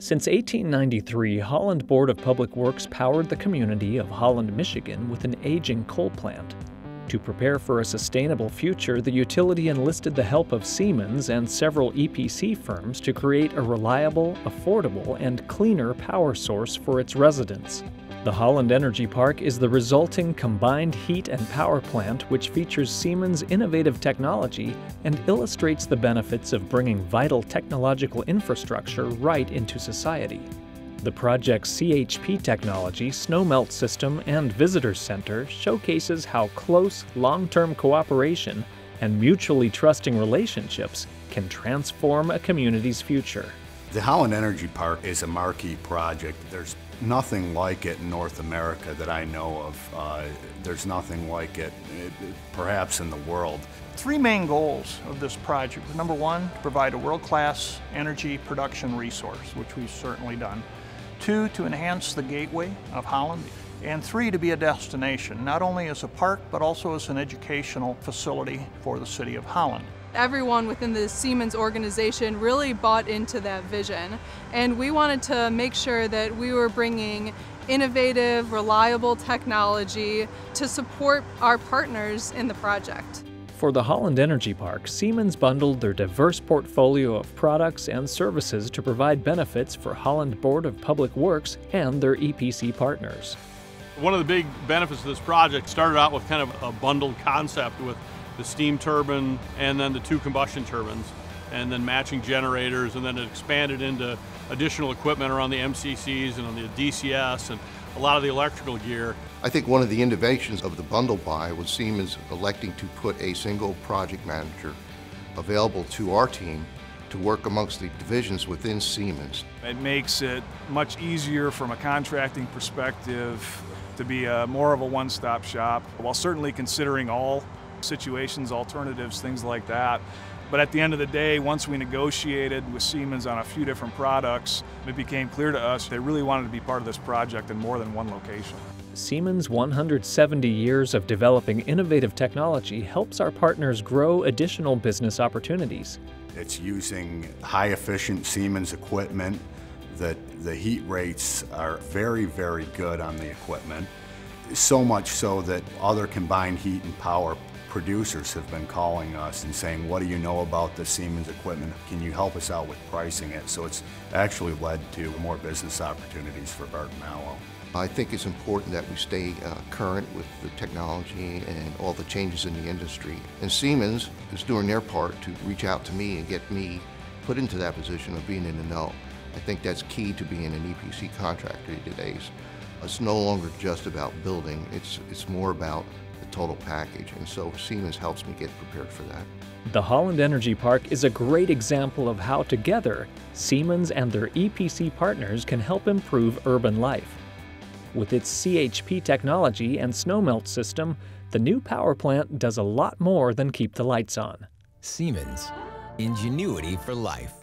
Since 1893, Holland Board of Public Works powered the community of Holland, Michigan with an aging coal plant. To prepare for a sustainable future, the utility enlisted the help of Siemens and several EPC firms to create a reliable, affordable, and cleaner power source for its residents. The Holland Energy Park is the resulting combined heat and power plant which features Siemens' innovative technology and illustrates the benefits of bringing vital technological infrastructure right into society. The project's CHP technology, snowmelt system, and visitor center showcases how close, long-term cooperation and mutually trusting relationships can transform a community's future. The Holland Energy Park is a marquee project. There's nothing like it in North America that I know of. Uh, there's nothing like it, it, perhaps in the world. Three main goals of this project. Number one, to provide a world-class energy production resource, which we've certainly done. Two, to enhance the gateway of Holland. And three, to be a destination, not only as a park, but also as an educational facility for the city of Holland. Everyone within the Siemens organization really bought into that vision and we wanted to make sure that we were bringing innovative, reliable technology to support our partners in the project. For the Holland Energy Park, Siemens bundled their diverse portfolio of products and services to provide benefits for Holland Board of Public Works and their EPC partners. One of the big benefits of this project started out with kind of a bundled concept with the steam turbine and then the two combustion turbines and then matching generators and then it expanded into additional equipment around the MCCs and on the DCS and a lot of the electrical gear. I think one of the innovations of the bundle buy was Siemens electing to put a single project manager available to our team to work amongst the divisions within Siemens. It makes it much easier from a contracting perspective to be a, more of a one-stop shop while certainly considering all situations, alternatives, things like that. But at the end of the day, once we negotiated with Siemens on a few different products, it became clear to us they really wanted to be part of this project in more than one location. Siemens' 170 years of developing innovative technology helps our partners grow additional business opportunities. It's using high efficient Siemens equipment that the heat rates are very, very good on the equipment. So much so that other combined heat and power producers have been calling us and saying, what do you know about the Siemens equipment? Can you help us out with pricing it? So it's actually led to more business opportunities for Barton Malow. I think it's important that we stay uh, current with the technology and all the changes in the industry. And Siemens is doing their part to reach out to me and get me put into that position of being in the know. I think that's key to being an EPC contractor today. It's no longer just about building, it's, it's more about total package. And so Siemens helps me get prepared for that. The Holland Energy Park is a great example of how together Siemens and their EPC partners can help improve urban life. With its CHP technology and snowmelt system, the new power plant does a lot more than keep the lights on. Siemens, ingenuity for life.